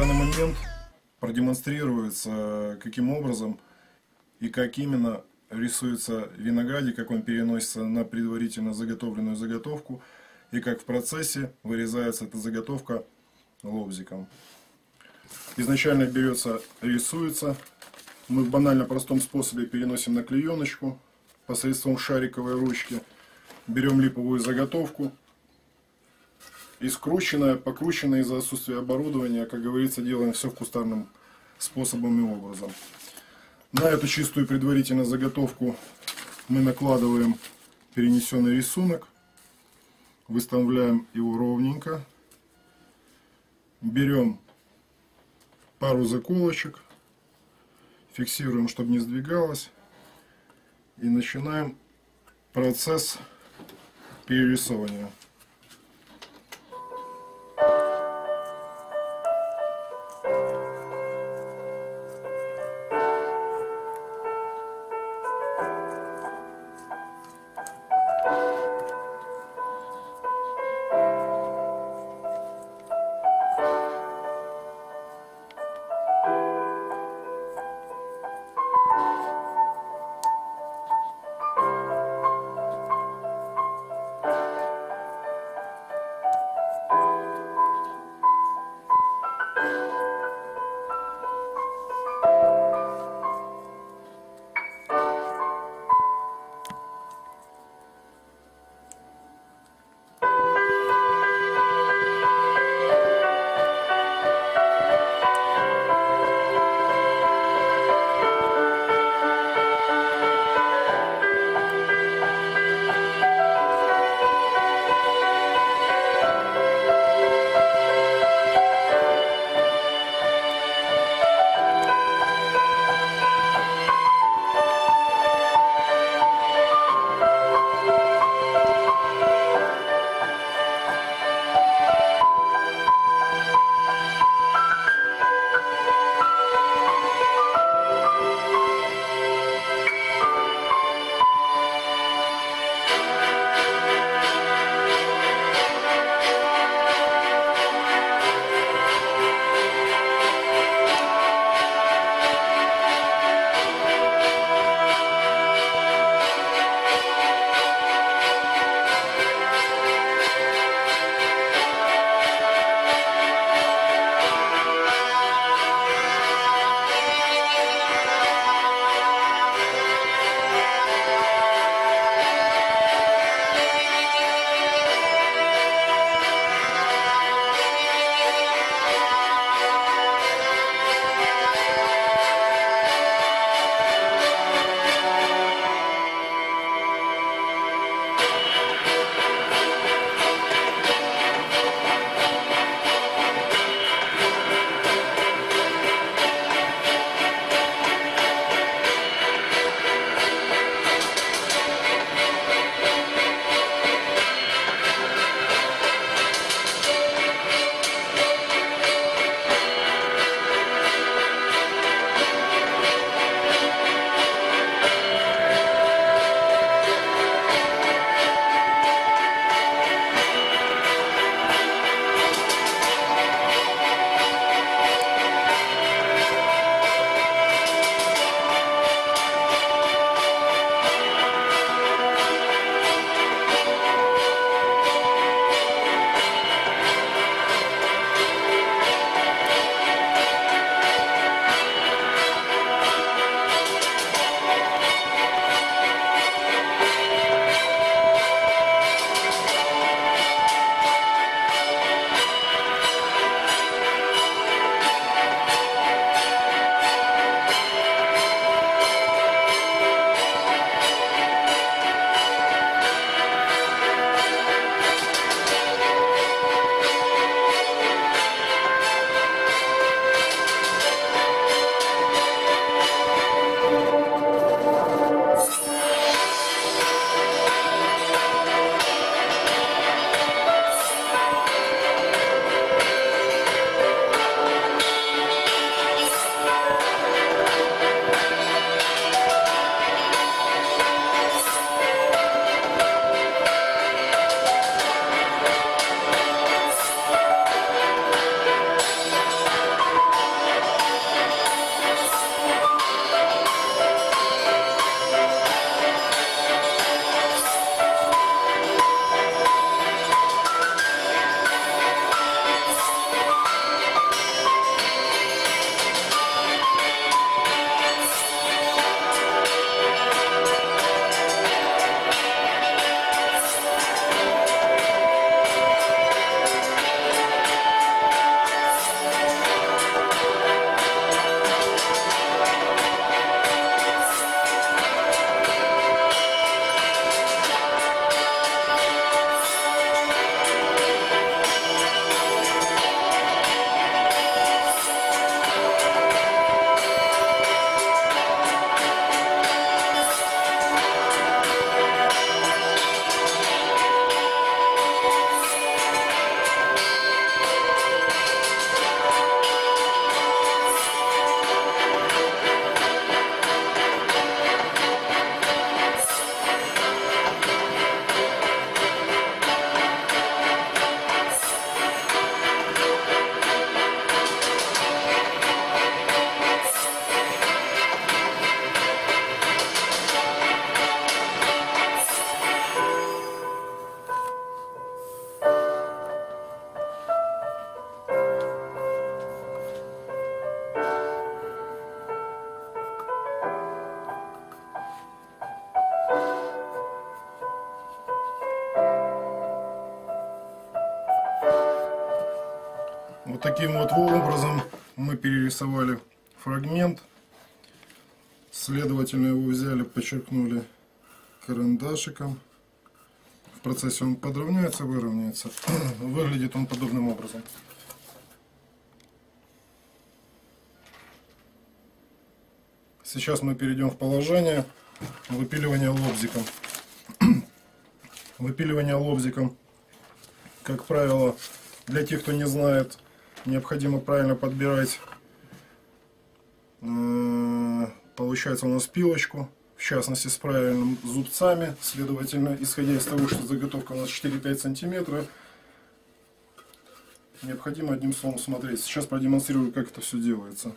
данный момент продемонстрируется, каким образом и как именно рисуется виноградик, как он переносится на предварительно заготовленную заготовку и как в процессе вырезается эта заготовка лобзиком. Изначально берется, рисуется. Мы в банально простом способе переносим на клееночку посредством шариковой ручки. Берем липовую заготовку, и скрученное, покрученное из-за отсутствия оборудования, как говорится, делаем все кустарным способом и образом. На эту чистую предварительно заготовку мы накладываем перенесенный рисунок, выставляем его ровненько, берем пару заколочек, фиксируем, чтобы не сдвигалось, и начинаем процесс перерисовывания. Вот таким вот образом мы перерисовали фрагмент. Следовательно, его взяли, подчеркнули карандашиком. В процессе он подровняется, выровняется. Выглядит он подобным образом. Сейчас мы перейдем в положение выпиливания лобзиком. Выпиливание лобзиком, как правило, для тех, кто не знает, необходимо правильно подбирать, получается у нас пилочку, в частности с правильными зубцами, следовательно, исходя из того, что заготовка у нас 4-5 сантиметров, необходимо одним словом смотреть. Сейчас продемонстрирую, как это все делается.